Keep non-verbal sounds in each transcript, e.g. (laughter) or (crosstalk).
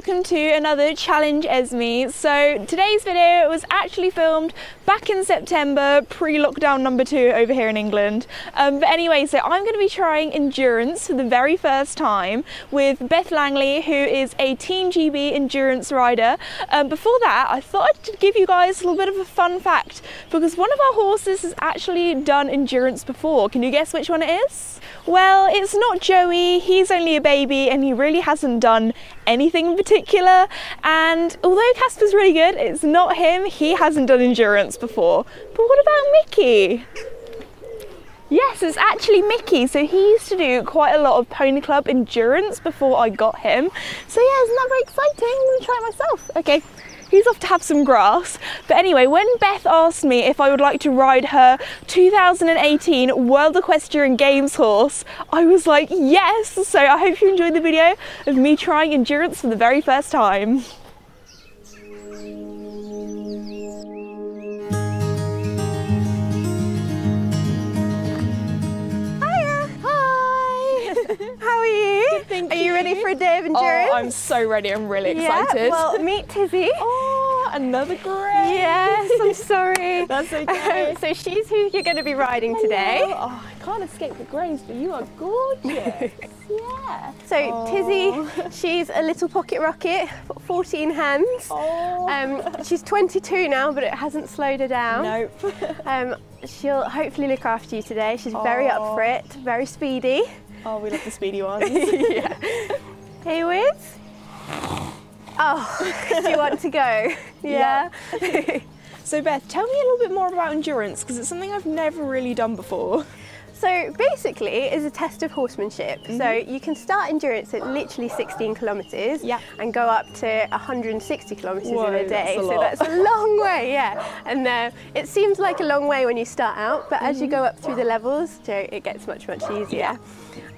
welcome to another Challenge Esme. So today's video was actually filmed back in September, pre-lockdown number two over here in England. Um, but anyway, so I'm going to be trying endurance for the very first time with Beth Langley, who is a Team GB endurance rider. Um, before that, I thought I'd give you guys a little bit of a fun fact because one of our horses has actually done endurance before. Can you guess which one it is? Well, it's not Joey, he's only a baby and he really hasn't done anything in particular. And although Casper's really good, it's not him, he hasn't done endurance before. But what about Mickey? Yes, it's actually Mickey. So he used to do quite a lot of pony club endurance before I got him. So yeah, isn't that very exciting? I'm gonna try it myself. Okay, he's off to have some grass. But anyway, when Beth asked me if I would like to ride her 2018 World Equestrian Games horse, I was like, yes. So I hope you enjoyed the video of me trying endurance for the very first time. Hiya. Hi. (laughs) How are you? Are you ready for a day of endurance? Oh, I'm so ready. I'm really excited. yeah, well, meet Tizzy. oh, another grey. Yes, I'm sorry. (laughs) That's (laughs) okay. Um, so she's who you're going to be riding today. Oh, I can't escape the greys, but you are gorgeous. (laughs) yeah. So Oh. Tizzy, she's a little pocket rocket, 14 hands. Oh. Um, she's 22 now, but it hasn't slowed her down. nope. Um, she'll hopefully look after you today. She's very up Oh. for it, very speedy. Oh, we love the speedy ones. yeah. Hey, Wiz? Oh, (laughs) do you want to go? (laughs) Yeah. (laughs) so, Beth, tell me a little bit more about endurance because it's something I've never really done before. So basically, it's a test of horsemanship. So you can start endurance at literally 16 kilometres Yeah. and go up to 160 kilometres in a day. that's a so that's a long way, yeah. And uh, it seems like a long way when you start out, but as you go up through the levels, so it gets much, much easier.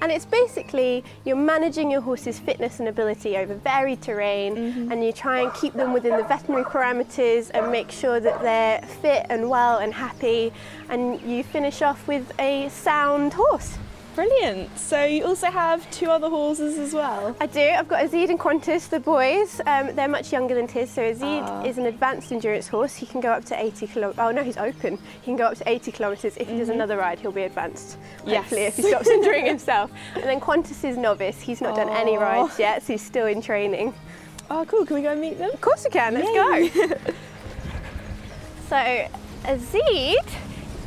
And it's basically you're managing your horse's fitness and ability over varied terrain, mm-hmm. and you try and keep them within the veterinary parameters and make sure that they're fit and well and happy. And you finish off with a sound horse. Brilliant. So, you also have two other horses as well. I do. I've got Azid and Qantas, the boys. Um, they're much younger than Tiz. So Azid Ah. is an advanced endurance horse. He can go up to 80 kilometers. Oh no, he's open. He can go up to 80 kilometers. If he does another ride, he'll be advanced. Mm-hmm. Yes. Hopefully, if he stops injuring himself. And then Qantas is novice. He's not done any rides yet, so he's still in training. Oh, cool. Can we go and meet them? Of course we can. Let's Yay. go. (laughs) (laughs) so Azid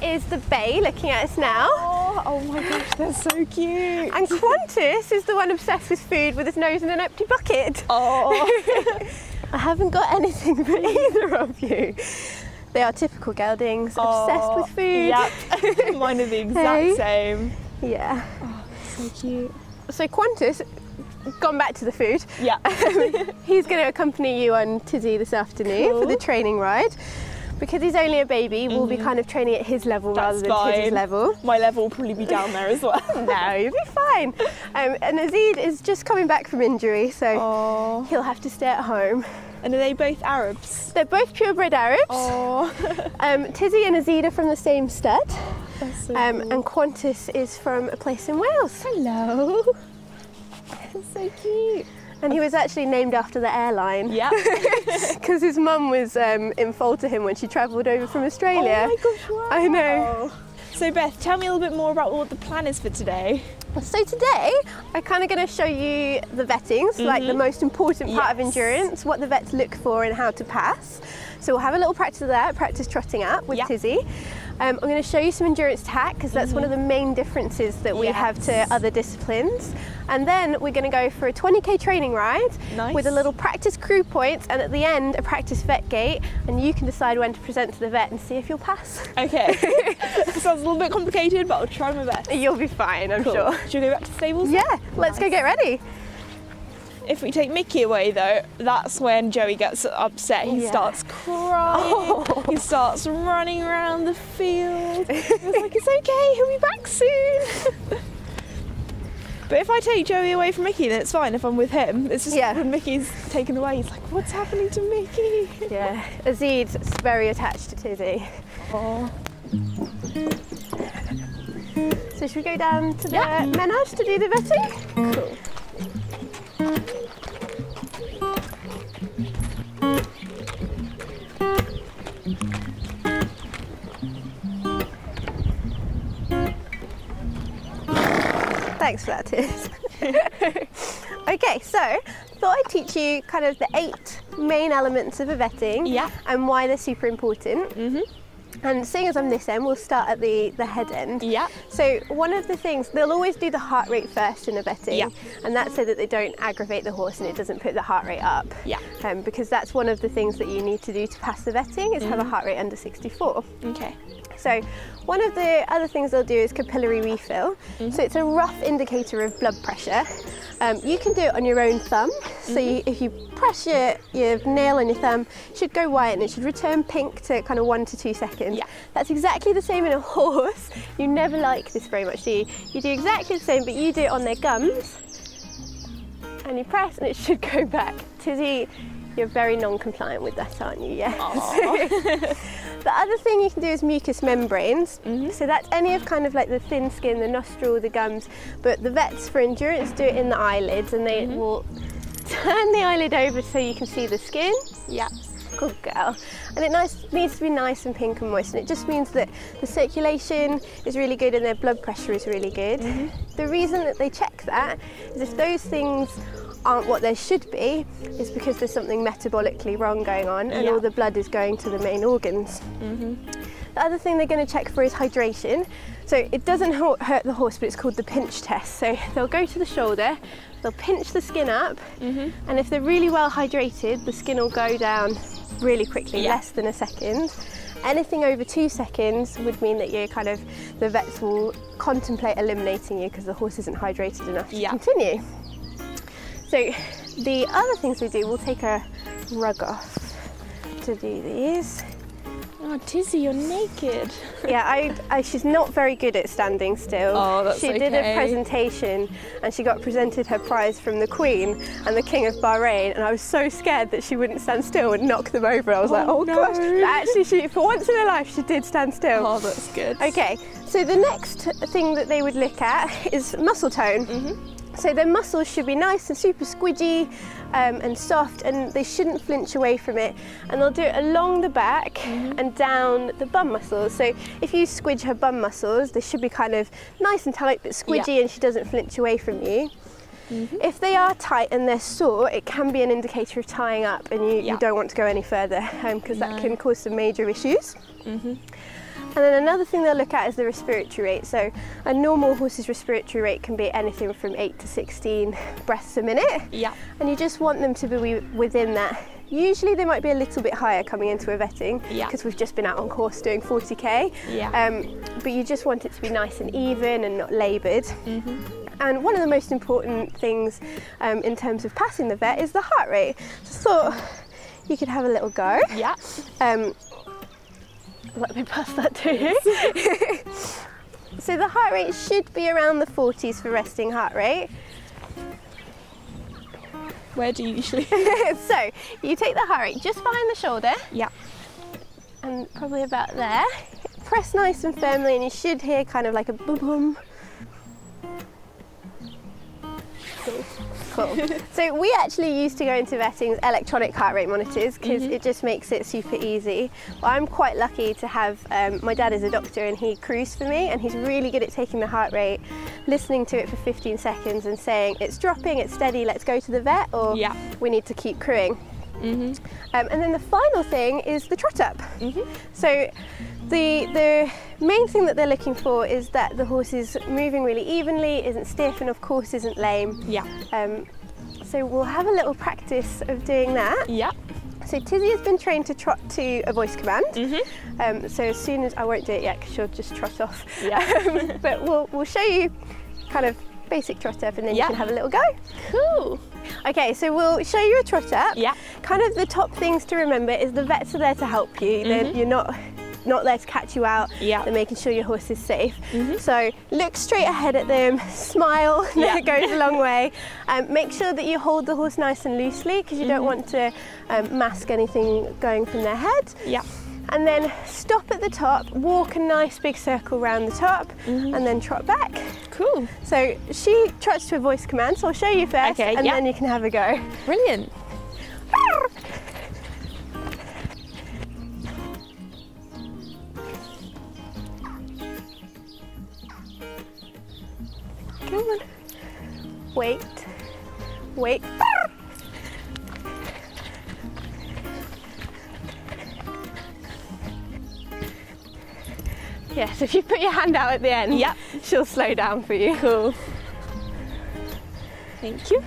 is the bay looking at us now. Oh, oh my gosh, they're so cute. And Qantas is the one obsessed with food with his nose in an empty bucket. Oh. (laughs) I haven't got anything for either of you. They are typical geldings, obsessed with oh, food. Yep. (laughs) Mine are the exact Hey. same. Yeah. Oh, so cute. So Qantas, gone back to the food. Yeah. (laughs) He's going to accompany you on Tizzy this afternoon for the training ride. Because he's only a baby, we'll be kind of training at his level rather Mm-hmm. Than Tizzy's fine. level. My level will probably be down there as well. (laughs) No, you'll be fine. Um, and Azid is just coming back from injury, so Oh. he'll have to stay at home. And are they both Arabs? They're both purebred Arabs. (laughs) Um, Tizzy and Azid are from the same stud. So Um, cool. and Qantas is from a place in Wales. Hello. (laughs) That's so cute. And he was actually named after the airline Yeah. (laughs) because his mum was um, in fault to him when she travelled over from Australia. Oh my gosh, wow. I know. So Beth, tell me a little bit more about what the plan is for today. So today, I'm kind of going to show you the vettings, like the most important part of Mm-hmm. Endurance, what the vets look for and how to pass. So we'll have a little practice of that, practice trotting up with Yeah. Tizzy. Um, I'm going to show you some endurance tack because that's one of the main differences that we have to. Other disciplines. And then we're going to go for a 20k training ride with a little practice crew points and at the end a practice vet gate and you can decide when to present to the vet and see if you'll pass. Okay. (laughs) Sounds a little bit complicated, but I'll try my best. You'll be fine, I'm Cool. sure. Should we go back to the stables? Yeah, let's go get ready. If we take Mickey away though, that's when Joey gets upset. He Yeah. starts crying. Oh. He starts running around the field. (laughs) It's like it's okay, he'll be back soon. but if I take Joey away from Mickey, then it's fine. If I'm with him, it's just Yeah. when Mickey's taken away, he's like, "What's happening to Mickey?" (laughs) Yeah, Azid's very attached to Tizzy. Oh, So should we go down to the Yeah. menage to do the vetting? cool. Thanks for that, Tiz. (laughs) okay, so thought I'd teach you kind of the eight main elements of a vetting yeah. and why they're super important. Mm -hmm. And seeing as I'm this end, we'll start at the, the head end. Yeah. So one of the things, they'll always do the heart rate first in a vetting. Yeah. And that's so that they don't aggravate the horse and it doesn't put the heart rate up. Yeah. Um, because that's one of the things that you need to do to pass the vetting is have a heart rate under 64. Okay. So one of the other things they'll do is capillary refill. So it's a rough indicator of blood pressure. Um, you can do it on your own thumb. So you, if you press your, your nail on your thumb, it should go white and it should return pink to kind of one to two seconds. Yeah. That's exactly the same in a (laughs) horse. You never like this very much, do you? You do exactly the same, but you do it on their gums. And you press and it should go back. Tizzy, you're very non-compliant with that, aren't you? Yes. (laughs) The other thing you can do is mucous membranes. Mm-hmm. So that's any of kind of like the thin skin, the nostril, the gums. But the vets for endurance do it in the eyelids and they mm-hmm. will (laughs) turn the eyelid over so you can see the skin. Yeah. Good girl. And it nice, needs to be nice and pink and moist. And it just means that the circulation is really good and their blood pressure is really good. Mm-hmm. The reason that they check that is if those things aren't what they should be, is because there's something metabolically wrong going on and Yeah. all the blood is going to the main organs. Mm-hmm. The other thing they're going to check for is hydration. So it doesn't hurt the horse, but it's called the pinch test. So (laughs) they'll go to the shoulder, they'll pinch the skin up, mm-hmm. and if they're really well hydrated, the skin will go down really quickly, Yeah. less than a second. Anything over two seconds would mean that you're kind of, the vets will contemplate eliminating you because the horse isn't hydrated enough to Yeah. continue. So the other things we do, we'll take a rug off to do these. Oh, Tizzy, you're naked. (laughs) Yeah, I, I, she's not very good at standing still. Oh, that's she did a presentation and she got presented her prize from the Queen and the King of Bahrain, and I was so scared that she wouldn't stand still and knock them over. I was like, Oh, oh gosh. But actually, she for once in her life, she did stand still. Oh, that's good. Okay, so the next thing that they would look at is muscle tone. Mm-hmm. So their muscles should be nice and super squidgy um, and soft, and they shouldn't flinch away from it. And they'll do it along the back Mm-hmm. and down the bum muscles. So if you squidge her bum muscles, they should be kind of nice and tight but squidgy, and she doesn't flinch away from you. Mm-hmm. If they are tight and they're sore, it can be an indicator of tying up, and you, Yeah. you don't want to go any further because No. that can cause some major issues. Mm-hmm. And then another thing they'll look at is the respiratory rate. So a normal horse's respiratory rate can be anything from 8 to 16 breaths a minute. Yeah. And you just want them to be within that. Usually they might be a little bit higher coming into a vetting Yeah. because we've just been out on course doing 40k. Yeah. Um, but you just want it to be nice and even and not laboured. Mhm. And one of the most important things um, in terms of passing the vet is the heart rate. Just thought you could have a little go. Yeah. Um, let me pass that to you. (laughs) so the heart rate should be around the 40s for resting heart rate. Where do you usually? (laughs) (laughs) so you take the heart rate just behind the shoulder yeah. and probably about there. Press nice and firmly and you should hear kind of like a boom boom. Cool. So we actually used to go into vettings electronic heart rate monitors because it just makes it super easy. Well, I'm quite lucky to have um, my dad is a doctor and he crews for me and he's really good at taking the heart rate, listening to it for 15 seconds and saying it's dropping, it's steady, let's go to the vet or Yeah. we need to keep crewing. Mm-hmm. Um, and then the final thing is the trot up. So the the main thing that they're looking for is that the horse is moving really evenly, isn't stiff, and of course isn't lame. Yeah. Um, so we'll have a little practice of doing that. Yeah. So Tizzy has been trained to trot to a voice command. Mm-hmm. Um, so as soon as I won't do it yet because she'll just trot off. Yeah. (laughs) Um, but we'll we'll show you kind of basic trot up, and then Yeah. you can have a little go. Cool. Okay, so we'll show you a trot up. Yeah. Kind of the top things to remember is the vets are there to help you. They're- You're not not there to catch you out. Mm-hmm. Yeah. Mm-hmm. They're making sure your horse is safe. Mm. So look straight ahead at them, (laughs) smile. (laughs) Yeah. it goes a long (laughs) way. Um, make sure that you hold the horse nice and loosely because you Mm-hmm. don't want to um, mask anything going from their head. Yeah. And then stop at the top, walk a nice big circle round the top, Mm-hmm. and then trot back. Cool. So she trots to a voice command, so I'll show you first, Okay, and yeah. then you can have a go. Brilliant. Come on. wait, wait. Yes, if you put your hand out at the end, Yep. she'll slow down for you. Cool. Thank you.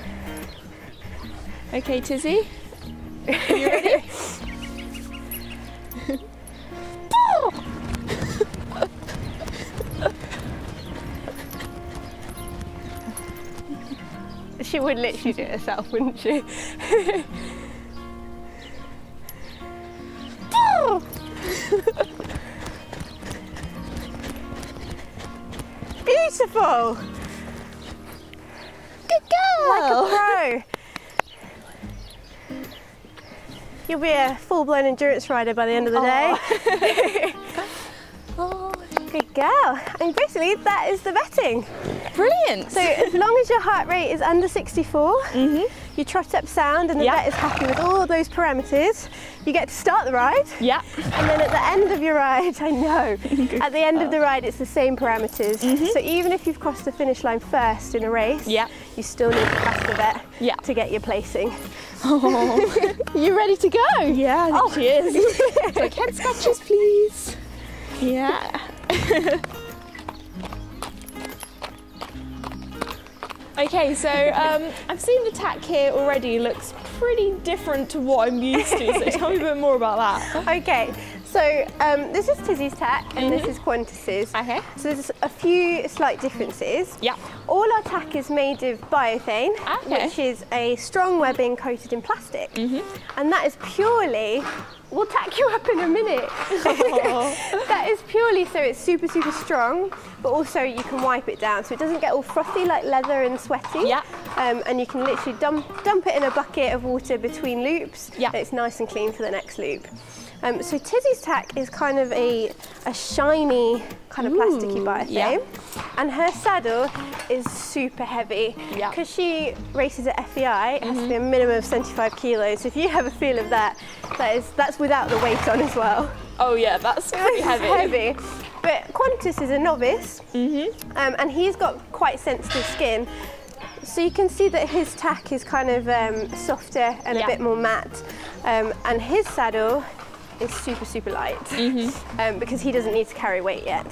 Okay, Tizzy. Are you ready? (laughs) She would literally do it herself, wouldn't she? (laughs) Beautiful! Good girl. Like a pro. You'll be a full-blown endurance rider by the end of the day. Oh, (laughs) Good girl. And basically, that is the vetting. Brilliant. So (laughs) as long as your heart rate is under 64, Mhm. you trot up sound and the Yeah. vet is happy with all those parameters, you get to start the ride. yeah. And then at the end of your ride, (laughs) I know, (laughs) at the end of the ride, it's the same parameters. So even if you've crossed the finish line first in a race. Yeah. you still need to pass the vet Yeah. to get your placing. Oh. you ready to go? Yeah, Oh. she is. like head scratches, please. Yeah. Okay, so um, I've seen the tack here already. Looks pretty different to what I'm used to. So tell me a bit more about that. (laughs) Okay, so um, this is Tizzy's tack and this is Qantas's. Mm-hmm. Okay. So there's a few slight differences. Yeah. All our tack is made of biothane, Okay. which is a strong webbing coated in plastic. Mm-hmm. And that is purely, we'll tack you up in a minute. (laughs) that is purely so it's super, super strong, but also you can wipe it down so it doesn't get all frothy like leather and sweaty. Yeah. Um, and you can literally dump, dump it in a bucket of water between loops. Yeah. It's nice and clean for the next loop. Um, so Tizzy's tack is kind of a, a shiny, kind of plasticky Ooh, biothane. yeah. And her saddle is super heavy. Yeah. Mm-hmm. Because she races at FEI, it has to be a minimum of 75 kilos. So if you have a feel of that, that is, that's without the weight on as well. Oh yeah, that's pretty heavy. heavy. But Qantas is a novice, um, and he's got quite sensitive skin. So you can see that his tack is kind of um, softer and Yeah. a bit more matte, um, and his saddle is super super light Mm-hmm. (laughs) um, because he doesn't need to carry weight yet.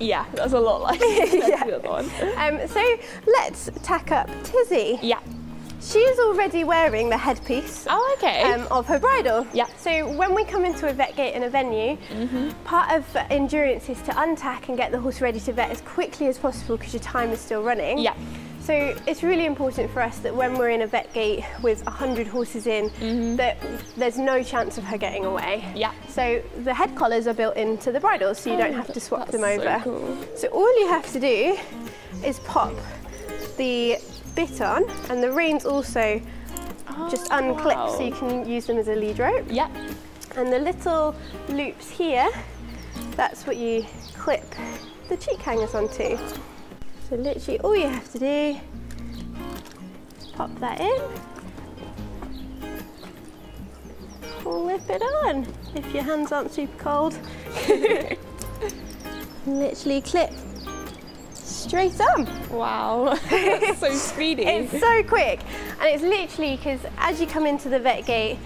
Yeah, that's a lot like (laughs) Yeah. (laughs) the other one. Um, so let's tack up Tizzy. Yeah. She's already wearing the headpiece. Oh, okay. um, of her bridle. Yeah. So when we come into a vet gate in a venue, part of endurance is to untack and get the horse ready to vet as quickly as possible because your time is still running. yeah. So it's really important for us that when we're in a vet gate with 100 horses in, that there's no chance of her getting away. Yeah. So the head collars are built into the bridles so you don't have to swap them That's so over. cool. So all you have to do is pop the bit on and the reins also just oh, unclip so you can use them as a lead rope. Yeah. And the little loops here, that's what you clip the cheek hangers onto. So literally all you have to do is pop that in, clip it on if your hands aren't super cold. (laughs) literally clip straight on. Wow. (laughs) That's so speedy. (laughs) It's so quick, and it's literally because as you come into the vet gate,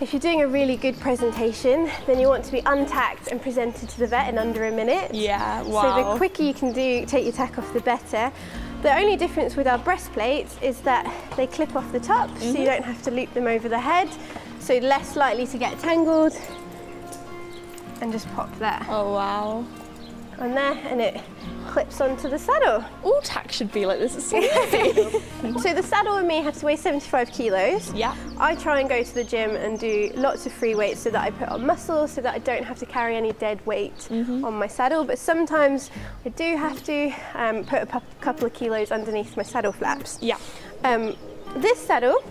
if you're doing a really good presentation, then you want to be untacked and presented to the vet in under a minute. yeah. Wow. So the quicker you can do take your tack off, the better. The only difference with our breastplates is that they clip off the top, so Mm-hmm. you don't have to loop them over the head, so less likely to get tangled. And just pop that oh wow. on there, and it clips onto the saddle. All tack should be like this. It's so easy. (laughs) So the saddle and me have to weigh 75 kilos. yeah. I try and go to the gym and do lots of free weights so that I put on muscle so that I don't have to carry any dead weight on my saddle. But sometimes I do have to um, put a couple of kilos underneath my saddle flaps. Yeah. Um, this saddle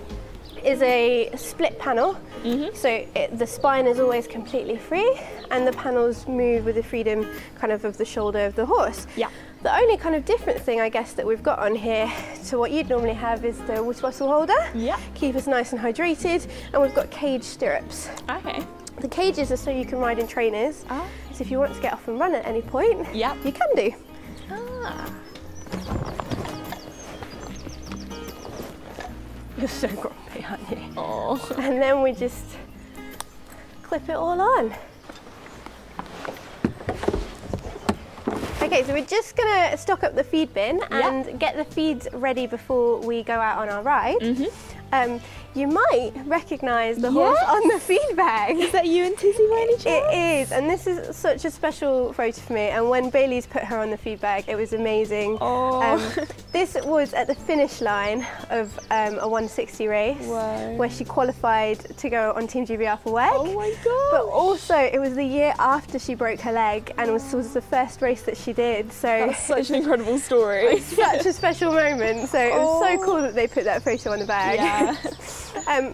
is a split panel, so it, the spine is always completely free, and the panels move with the freedom kind of of the shoulder of the horse. Yeah. The only kind of different thing I guess that we've got on here to what you'd normally have is the water bottle holder. Yeah. Keep us nice and hydrated, and we've got cage stirrups. Okay. The cages are so you can ride in trainers. Ah. So if you want to get off and run at any point, Yep. you can do. Ah. You're so grumpy, you? Oh. And then we just clip it all on. Okay, so we're just gonna stock up the feed bin and get the feeds ready before we go out on our ride. Mm-hmm. Um, you might recognise the horse Yes. on the feed bag. Is that you and Tizzy by any chance? It is, and this is such a special photo for me. And when Baileys put her on the feed bag, it was amazing. Oh. Um, (laughs) this was at the finish line of um, a 160 race Wow. where she qualified to go on Team GBR for WEG. Oh my god. But also, it was the year after she broke her leg and was, was the first race that she did. So That's such an incredible story. It's (laughs) such a special moment. So it was so Oh. cool that they put that photo on the bag. Yeah. (laughs) um,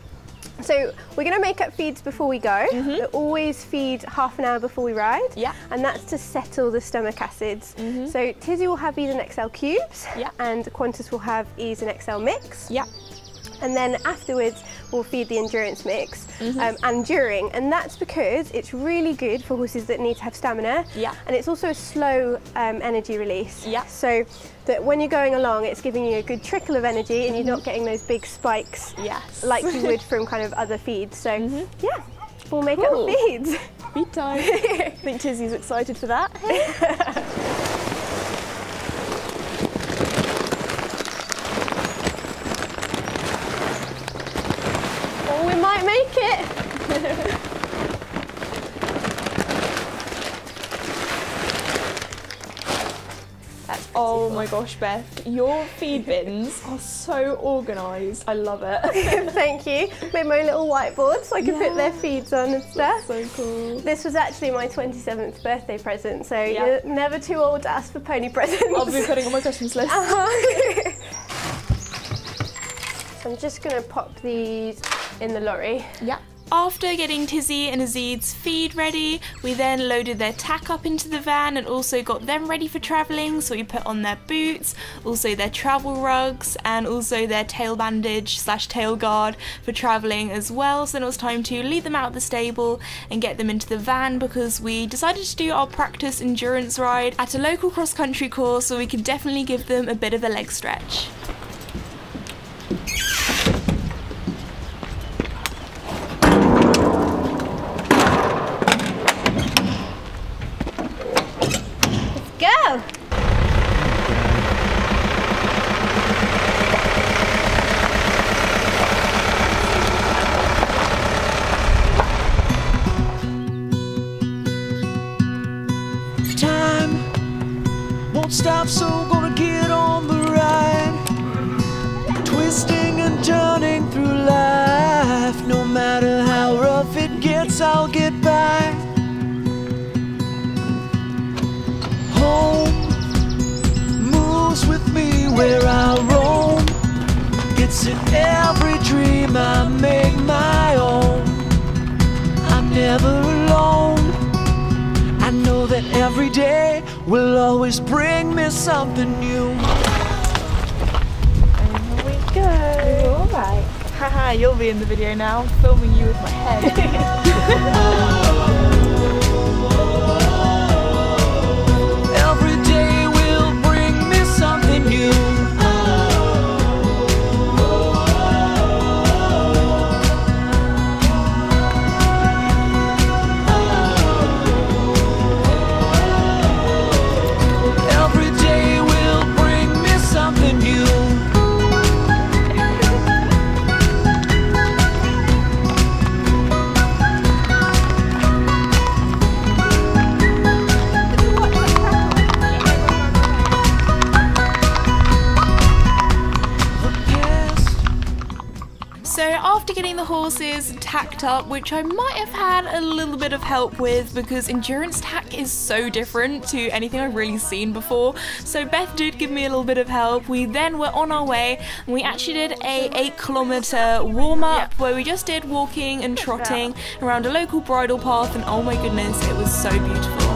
so we're going to make up feeds before we go. We always feed half an hour before we ride. Yeah. And that's to settle the stomach acids. Mhm. So Tizzy will have Ease and Excel cubes. Yeah. And Qantas will have Ease and Excel mix. yeah. And then afterwards, we'll feed the endurance mix Mm-hmm. um, and during. And that's because it's really good for horses that need to have stamina. Yeah. And it's also a slow um, energy release. Yeah. So that when you're going along, it's giving you a good trickle of energy and you're not getting those big spikes Yes. like you would (laughs) from kind of other feeds. So yeah, we'll make Cool. up feeds. Feed time. I (laughs) think Tizzy's excited for that. (laughs) Oh, we might make it. That's Oh my gosh, Beth, your feed bins (laughs) are so organised. I love it. (laughs) Thank you. Made my little whiteboard so I can put their feeds on and stuff. so cool. This was actually my 27th birthday present, so Yeah. you're never too old to ask for pony (laughs) presents. I'll be putting on my Christmas list. Uh-huh. so I'm just gonna pop these in the lorry. Yeah. After getting Tizzy and Azid's feed ready, we then loaded their tack up into the van and also got them ready for travelling. So we put on their boots, also their travel rugs, and also their tail bandage slash tail guard for travelling as well. So then it was time to lead them out of the stable and get them into the van because we decided to do our practice endurance ride at a local cross country course so we could definitely give them a bit of a leg stretch. Where I roam. It's in every dream I make my own. I'm never alone. I know that every day will always bring me something new. Here we go. Alright. (laughs) Haha, you'll be in the video now. Filming you with my head. (laughs) tacked up, which I might have had a little bit of help with because endurance tack is so different to anything I've really seen before. So Beth did give me a little bit of help. We then were on our way and we actually did a 8 kilometer warm up where we just did walking and trotting around a local bridle path and oh my goodness, it was so beautiful.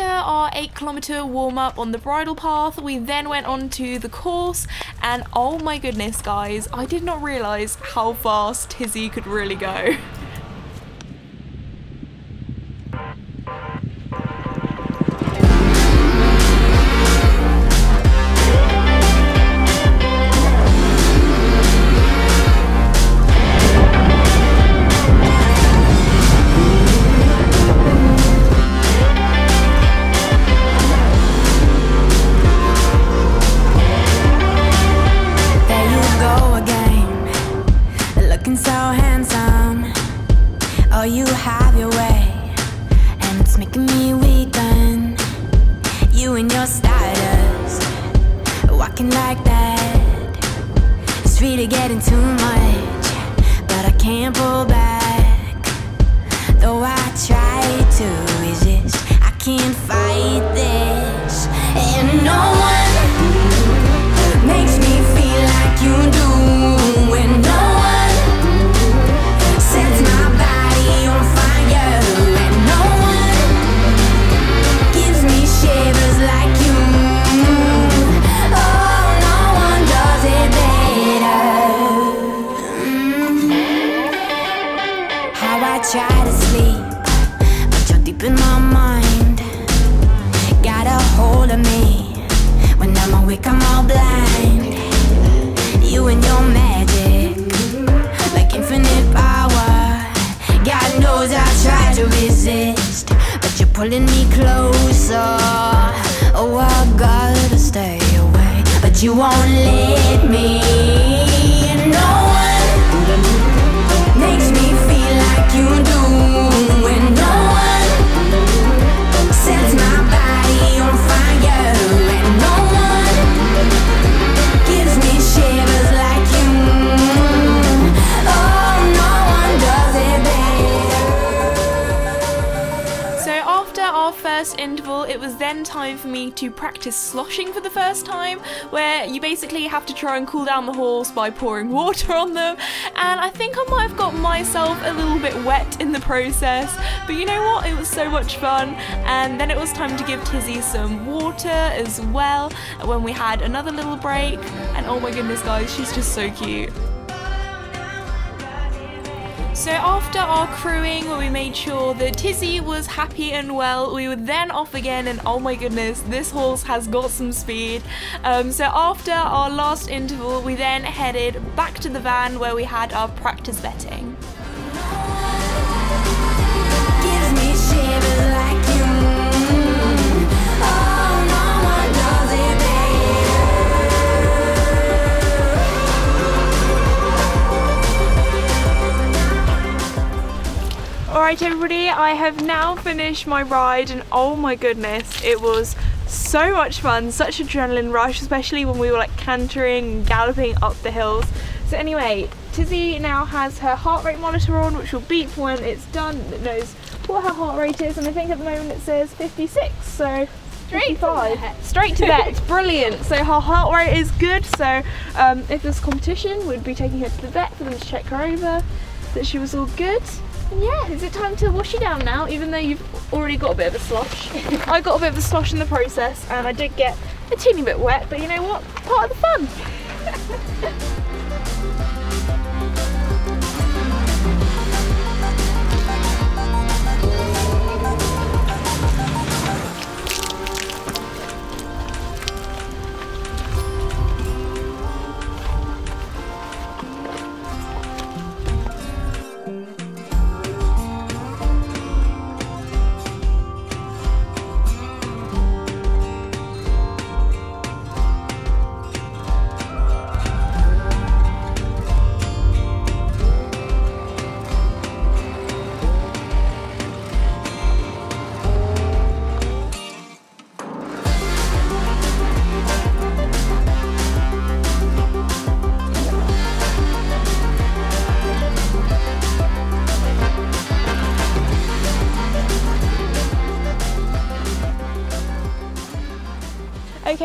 After our 8 kilometer warm up on the bridle path, we then went on to the course, and oh my goodness, guys, I did not realize how fast Tizzy could really go. (laughs) no stardust Walking like that. It's really getting too much But I can't pull back. Though I try to resist I can't fight this. And no one Makes me feel like you do. Pulling me closer. Oh, I gotta stay away, but you won't let me. Interval, it was then time for me to practice sloshing for the first time, where you basically have to try and cool down the horse by pouring (laughs) water on them. And I think I might have got myself a little bit wet in the process, but you know what? It was so much fun. And then it was time to give Tizzy some water as well when we had another little break. And oh my goodness, guys, she's just so cute. So after our crewing, where we made sure that Tizzy was happy and well, we were then off again, and oh my goodness, this horse has got some speed. Um, so after our last interval, we then headed back to the van where we had our practice vetting. Alright, everybody, I have now finished my ride, and oh my goodness, it was so much fun, such adrenaline rush, especially when we were like cantering and galloping up the hills. So, anyway, Tizzy now has her heart rate monitor on, which will beep when it's done. It knows what her heart rate is, and I think at the moment it says 56, so. Straight 55. Straight to vet, (laughs) brilliant. So her heart rate is good. So um, if there's competition, we'd be taking her to the vet for them to check her over that she was all good. Yeah, is it time to wash you down now, even though you've already got a bit of a slosh? (laughs) I got a bit of a slosh in the process and I did get a teeny bit wet, but you know what? Part of the fun. (laughs)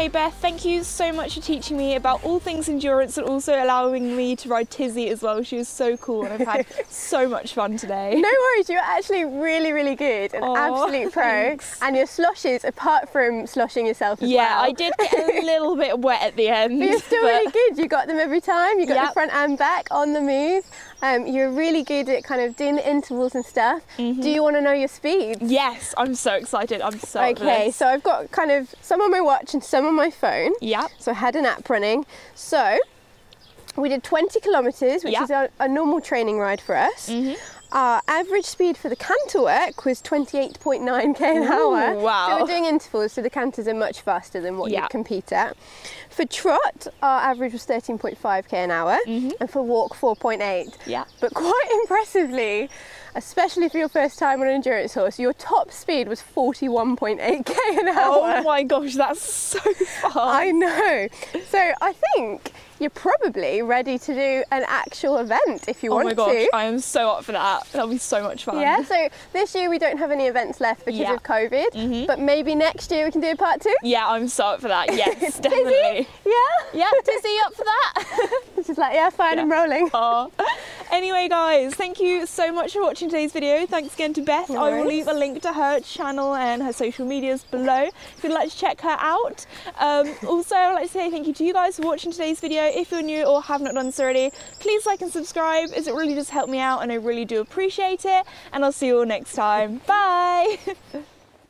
Beth, thank you so much for teaching me about all things endurance and also allowing me to ride Tizzy as well. She was so cool and I've had (laughs) so much fun today. No worries, you're actually really, really good. An Aw, absolute pro. thanks. And your sloshes, apart from sloshing yourself as Yeah, well. I did get a (laughs) little bit wet at the end. But you're still but- really good. You got them every time. You got Yep. the front and back on the move. Um, you're really good at kind of doing the intervals and stuff. Mm-hmm. Do you want to know your speeds? Yes, I'm so excited. I'm so Okay, so I've got kind of some on my watch and some on my phone. Yep. So I had an app running. So we did 20 kilometres, which is a, a normal training ride for us. Mm-hmm. Our average speed for the canter work was 28.9k an Ooh, hour. wow. So we're doing intervals, so the canters are much faster than what Yeah. you compete at. For trot, our average was 13.5k an hour, Mm-hmm. and for walk, 4.8. Yeah. But quite (laughs) impressively, especially for your first time on an endurance horse, your top speed was 41.8k an hour. Oh my gosh, that's so fast. I know. So I think you're probably ready to do an actual event if you Oh want to. Oh my gosh, to. I am so up for that. That'll be so much fun. Yeah, so this year we don't have any events left because Yeah. of COVID, Mhm. but maybe next year we can do a part two. Yeah, I'm so up for that. (laughs) Yes, definitely. Yeah? Yeah, Tizzy up for that. (laughs) It's just like, yeah, fine, I'm rolling. Aw. (laughs) Anyway, guys, thank you so much for watching today's video. Thanks again to Beth. No I will leave a link to her channel and her social medias below if you'd like to check her out. Um, (laughs) also, I'd like to say thank you to you guys for watching today's video. If you're new or have not done so already, please like and subscribe as it really does help me out and I really do appreciate it. And I'll see you all next time. Bye.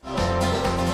(laughs)